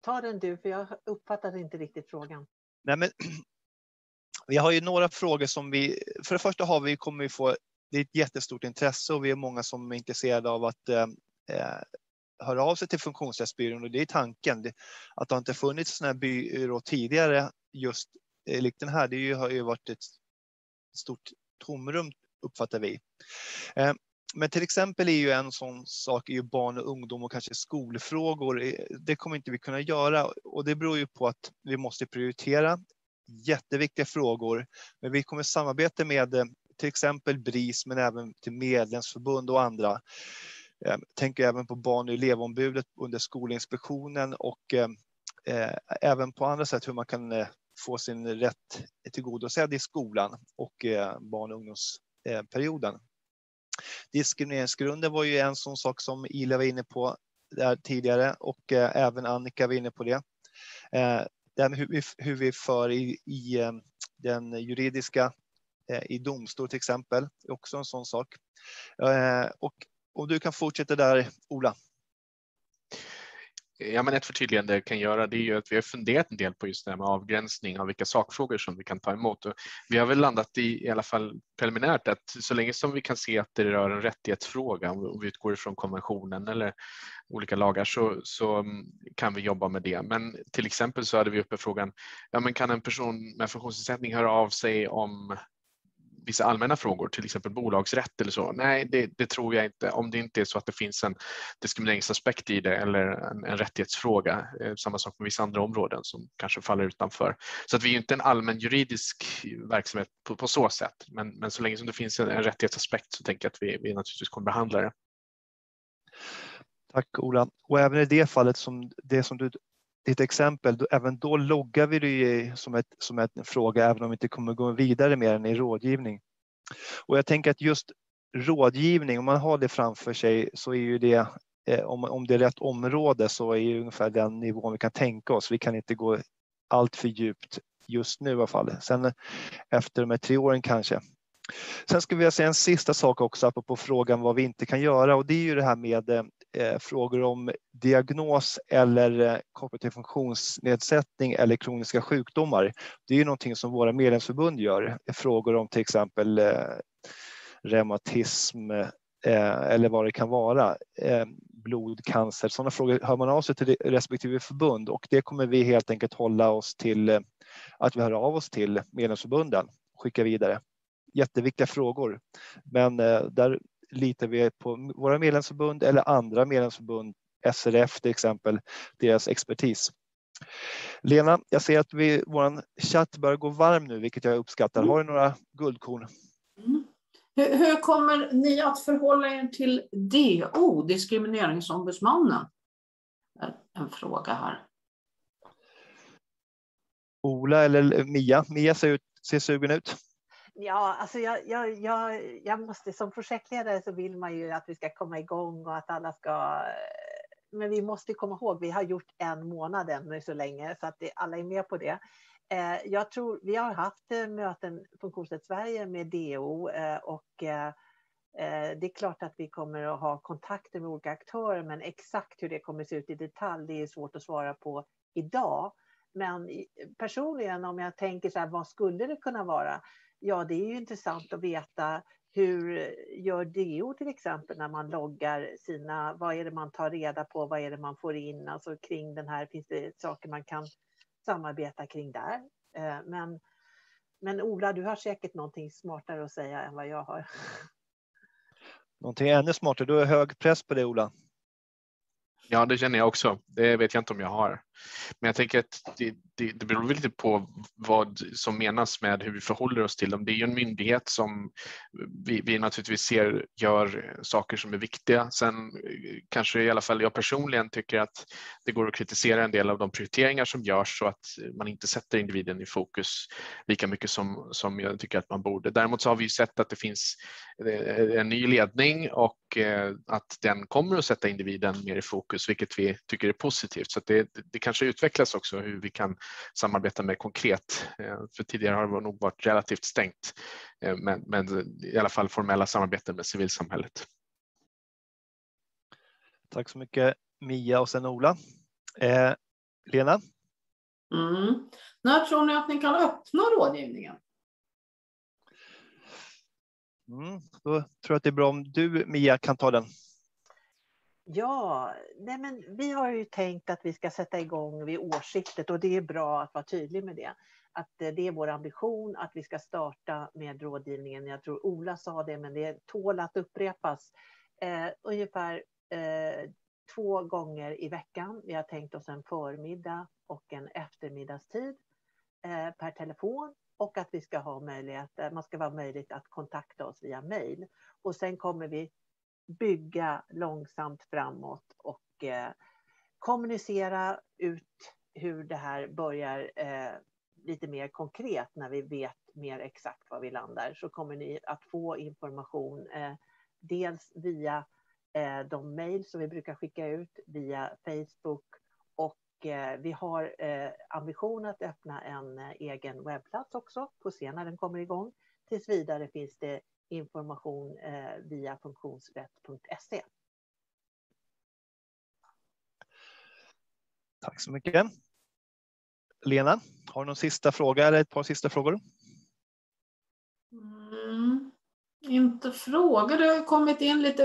Ta den du, för jag uppfattade inte riktigt frågan. Nej, men, vi har ju några frågor som vi... För det första har vi, kommer vi få... Det är ett jättestort intresse och vi är många som är intresserade av att eh, eh höra av sig till Funktionsrättsbyrån och det är tanken. Det, att det inte funnits sådana här byrå tidigare just eh, likt den här. Det har ju varit ett stort tomrum uppfattar vi. Eh, men till exempel är ju en sån sak är ju barn och ungdom och kanske skolfrågor. Eh, det kommer inte vi kunna göra och det beror ju på att vi måste prioritera jätteviktiga frågor. Men vi kommer samarbeta med eh, till exempel BRIS men även till medlemsförbund och andra. Jag tänker även på barn och elevombudet under Skolinspektionen och även på andra sätt hur man kan få sin rätt tillgodosedd i skolan och eh, barn och ungdomsperioden. Diskrimineringsgrunden var ju en sån sak som Ila var inne på där tidigare och eh, även Annika var inne på det. Eh, det hur vi, hur vi för i, i den juridiska i domstol till exempel, är också en sån sak. Och om du kan fortsätta där, Ola. Ja, men ett förtydligande jag kan göra det är ju att vi har funderat en del på just det här med avgränsning av vilka sakfrågor som vi kan ta emot. Och vi har väl landat i, i alla fall preliminärt, att så länge som vi kan se att det rör en rättighetsfråga, om vi utgår ifrån konventionen eller olika lagar, så, så mm, kan vi jobba med det. Men till exempel så hade vi uppe frågan, ja, men kan en person med funktionsnedsättning höra av sig om vissa allmänna frågor, till exempel bolagsrätt eller så. Nej, det, det, tror jag inte. Om det inte är så att det finns en diskrimineringsaspekt i det eller en, en rättighetsfråga. Eh, samma sak med vissa andra områden som kanske faller utanför. Så att vi är inte en allmän juridisk verksamhet på, på så sätt. Men, men så länge som det finns en, en rättighetsaspekt så tänker jag att vi, vi naturligtvis kommer behandla det. Tack Ola. Och även i det fallet som det som du ditt exempel, då, även då loggar vi det som, ett, som en fråga, även om vi inte kommer gå vidare med den i rådgivning. Och jag tänker att just rådgivning, om man har det framför sig så är ju det, eh, om, om det är rätt område så är det ungefär den nivån vi kan tänka oss. Vi kan inte gå allt för djupt just nu i alla fall. Sen eh, efter de här tre åren kanske. Sen skulle jag säga en sista sak också apropå frågan vad vi inte kan göra och det är ju det här med eh, Eh, frågor om diagnos eller eh, kopplat till funktionsnedsättning eller kroniska sjukdomar. Det är ju någonting som våra medlemsförbund gör. Frågor om till exempel eh, reumatism, eller vad det kan vara, blodcancer, sådana frågor hör man av sig till respektive förbund och det kommer vi helt enkelt hålla oss till att vi hör av oss till medlemsförbunden och skicka vidare. Jätteviktiga frågor, men där litar vi på våra medlemsförbund eller andra medlemsförbund, SRF till exempel, deras expertis. Lena, jag ser att vi, vår chatt börjar gå varm nu, vilket jag uppskattar. Har du några guldkorn? Mm. Hur, hur, kommer ni att förhålla er till DO, Diskrimineringsombudsmannen? En fråga här. Ola eller Mia? Mia ser, ut, ser sugen ut. Ja, alltså jag, jag, jag, jag måste, som projektledare så vill man ju att vi ska komma igång och att alla ska eh, men vi måste komma ihåg, vi har gjort en månad ännu så länge, så att det, alla är med på det. Eh, jag tror, vi har haft eh, möten, Funktionsrätt Sverige, med DO eh, och eh, det är klart att vi kommer att ha kontakter med olika aktörer, men exakt hur det kommer att se ut i detalj, det är svårt att svara på idag. Men personligen, om jag tänker så här, vad skulle det kunna vara? Ja, det är ju intressant att veta hur gör DO till exempel när man loggar sina, vad är det man tar reda på, vad är det man får in, alltså kring den här, finns det saker man kan samarbeta kring där? Eh, men, men Ola, du har säkert någonting smartare att säga än vad jag har. Någonting ännu smartare, du har hög press på det Ola. Ja, det känner jag också. Det vet jag inte om jag har. Men jag tänker att det, det, det beror lite på vad som menas med hur vi förhåller oss till dem. Det är ju en myndighet som vi, vi naturligtvis ser gör saker som är viktiga. Sen eh, kanske i alla fall jag personligen tycker att det går att kritisera en del av de prioriteringar som görs så att man inte sätter individen i fokus lika mycket som, som jag tycker att man borde. Däremot så har vi sett att det finns eh, en ny ledning och eh, att den kommer att sätta individen mer i fokus, vilket vi tycker är positivt. Så det, det kanske utvecklas också hur vi kan samarbeta med konkret. Eh, för tidigare har det nog varit relativt stängt, eh, men, men i alla fall formella samarbeten med civilsamhället. Tack så mycket Mia och sen Ola. Eh, Lena? Mm. När tror ni att ni kan öppna rådgivningen? Mm, då tror jag att det är bra om du Mia kan ta den. Ja, nej men vi har ju tänkt att vi ska sätta igång vid årsskiftet och det är bra att vara tydlig med det. Att eh, det är vår ambition att vi ska starta med rådgivningen. Jag tror Ola sa det, men det tål att upprepas. Eh, ungefär eh, två gånger i veckan. Vi har tänkt oss en förmiddag och en eftermiddagstid eh, per telefon och att vi ska ha möjlighet, eh, man ska vara möjligt att kontakta oss via mejl. Och sen kommer vi bygga långsamt framåt och eh, kommunicera ut hur det här börjar eh, lite mer konkret när vi vet mer exakt var vi landar så kommer ni att få information eh, dels via eh, de mejl som vi brukar skicka ut via Facebook och eh, vi har eh, ambition att öppna en egen webbplats också på se när den kommer igång. Tills vidare finns det information eh, via funktionsrätt.se. Tack så mycket. Lena, har du någon sista fråga eller ett par sista frågor? Mm, inte frågor, det har kommit in lite,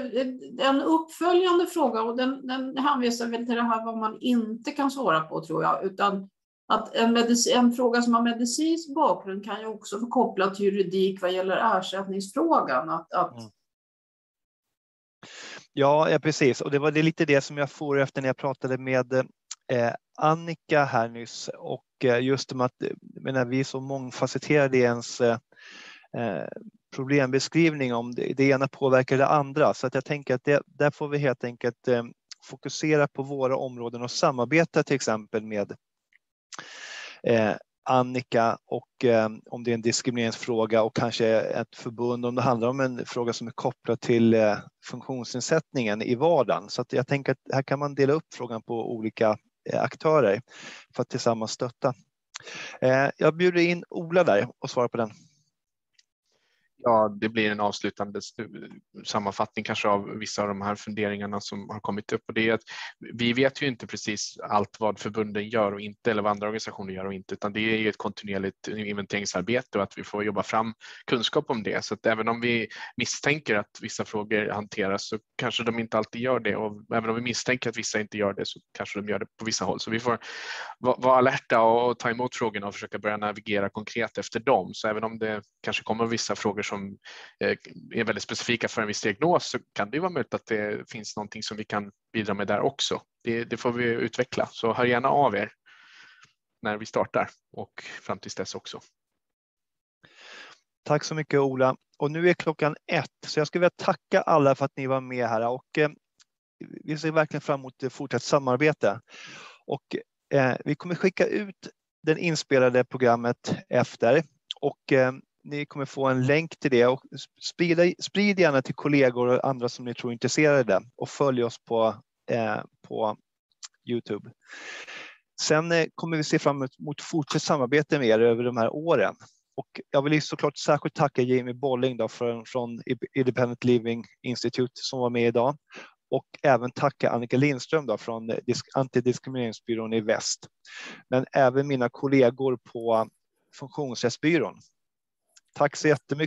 en uppföljande fråga och den, den hänvisar väl till det här vad man inte kan svara på tror jag, utan att en, en, fråga som har medicinsk bakgrund kan ju också få kopplat till juridik vad gäller ersättningsfrågan. Att, att... Mm. Ja, precis. Och det var det lite det som jag får efter när jag pratade med eh, Annika här nyss. Och eh, just om att eh, menar, vi är så mångfacetterade i ens eh, eh, problembeskrivning om det, det ena påverkar det andra. Så att jag tänker att det, där får vi helt enkelt eh, fokusera på våra områden och samarbeta till exempel med Eh, Annika och eh, om det är en diskrimineringsfråga och kanske ett förbund om det handlar om en fråga som är kopplad till eh, funktionsnedsättningen i vardagen. Så att jag tänker att här kan man dela upp frågan på olika eh, aktörer för att tillsammans stötta. Eh, jag bjuder in Ola där och svarar på den ja, det blir en avslutande sammanfattning kanske av vissa av de här funderingarna som har kommit upp. Och det är att vi vet ju inte precis allt vad förbunden gör och inte eller vad andra organisationer gör och inte, utan det är ju ett kontinuerligt inventeringsarbete och att vi får jobba fram kunskap om det. Så att även om vi misstänker att vissa frågor hanteras så kanske de inte alltid gör det och även om vi misstänker att vissa inte gör det så kanske de gör det på vissa håll. Så vi får vara alerta och ta emot frågorna och försöka börja navigera konkret efter dem. Så även om det kanske kommer vissa frågor som eh, är väldigt specifika för en viss diagnos så kan det vara möjligt att det finns någonting som vi kan bidra med där också. Det, det får vi utveckla, så hör gärna av er när vi startar och fram tills dess också. Tack så mycket Ola. Och nu är klockan ett, så jag skulle vilja tacka alla för att ni var med här och eh, vi ser verkligen fram emot fortsatt samarbete. Och eh, vi kommer skicka ut det inspelade programmet efter och eh, ni kommer få en länk till det och sprida, sprid gärna till kollegor och andra som ni tror är intresserade och följ oss på, eh, på Youtube. Sen eh, kommer vi se fram emot fortsatt samarbete med er över de här åren. Och jag vill såklart särskilt tacka Jamie Bolling då från, från Independent Living Institute som var med idag och även tacka Annika Lindström då från Antidiskrimineringsbyrån i väst. Men även mina kollegor på Funktionsrättsbyrån Tack så jättemycket.